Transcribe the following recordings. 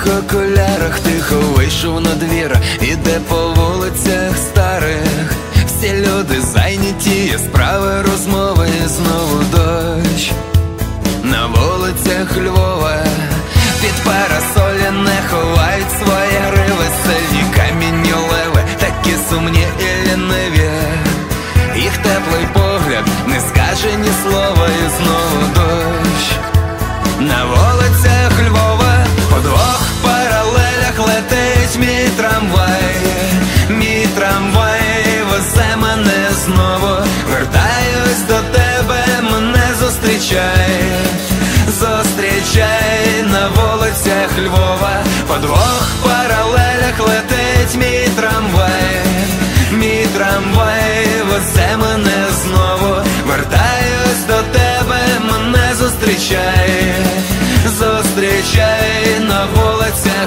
сірих окулярах тихо вийшов на двір, іде по вулицях старих, всі люди зайняті, є справи розмови, знову дощ. На вулицях Львова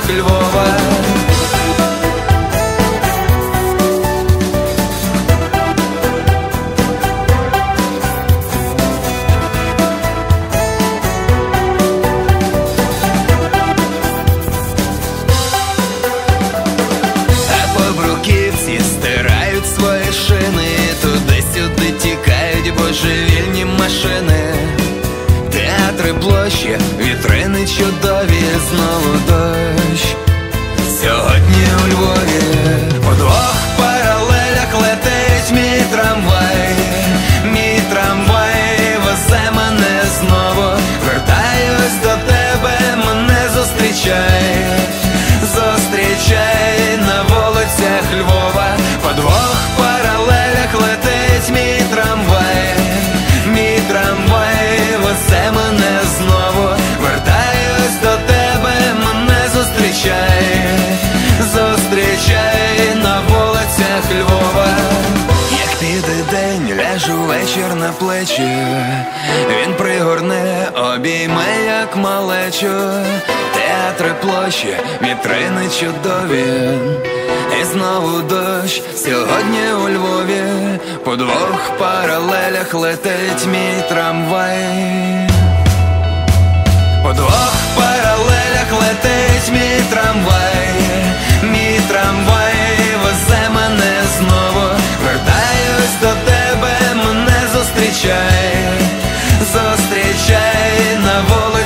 Львова. площі, вітрини чудові знову дощ. Сьогодні у Львові. положу вечір на плечі, він пригорне, обійме, як малечу, театри площі, вітрини чудові, і знову дощ сьогодні у Львові, по двох паралелях летить мій трамвай.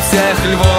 сердцах Львова.